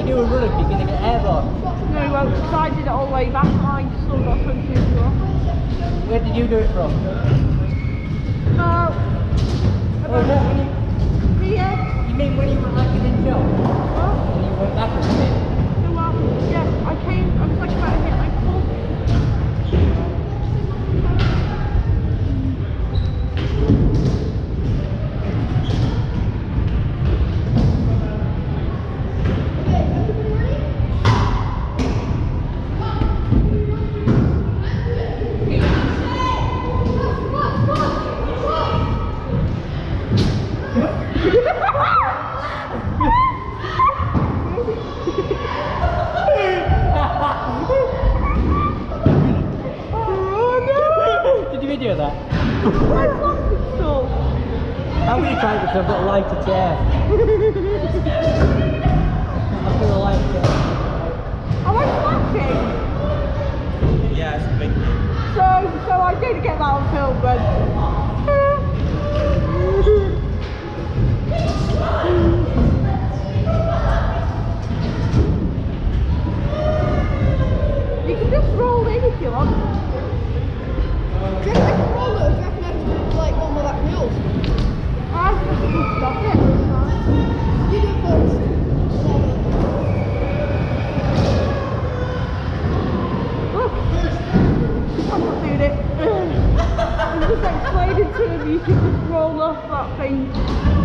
airborne. If you, you do a run up, you're going to get airborne. No, he won't, 'cause I did it all the way back I still got some to go. Where did you do it from? Uh, Oh, is that when you, here. you mean when you were Video that? no! My fucking soul. How because I've got a lighter chair? I've got a lighter chair. I flashing? Yeah, it's a big thing. So, so I did get that on film, but. You can just roll in if you want. I'm just explaining to him you can just roll off that thing.